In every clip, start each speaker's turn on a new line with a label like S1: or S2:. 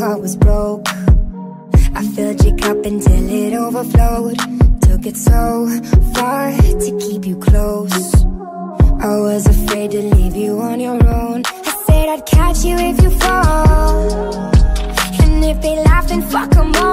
S1: heart was broke. I filled your cup until it overflowed. Took it so far to keep you close. I was afraid to leave. nothing, fuck them all.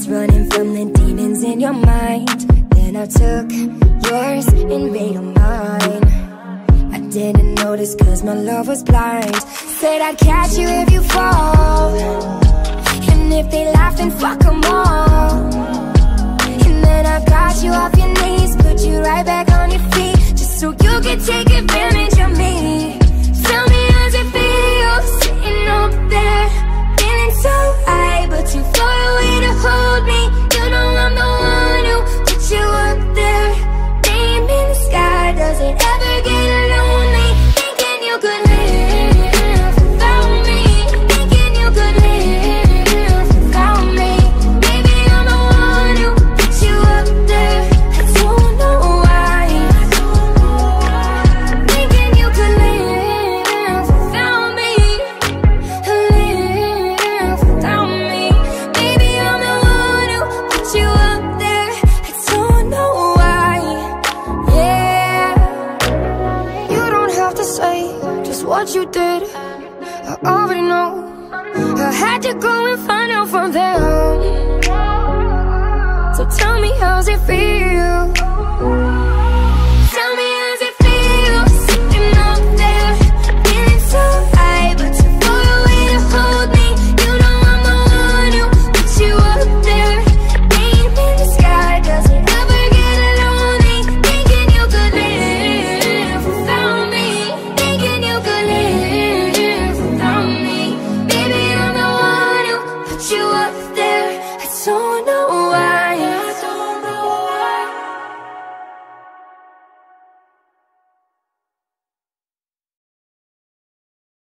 S1: was running from the demons in your mind. Then I took yours and made them mine. I didn't notice cause my love was blind. Said I'd catch you if you fall. And if they laugh, then fuck them all. you did. I already know. I had to go and find out from them So tell me how's it feel?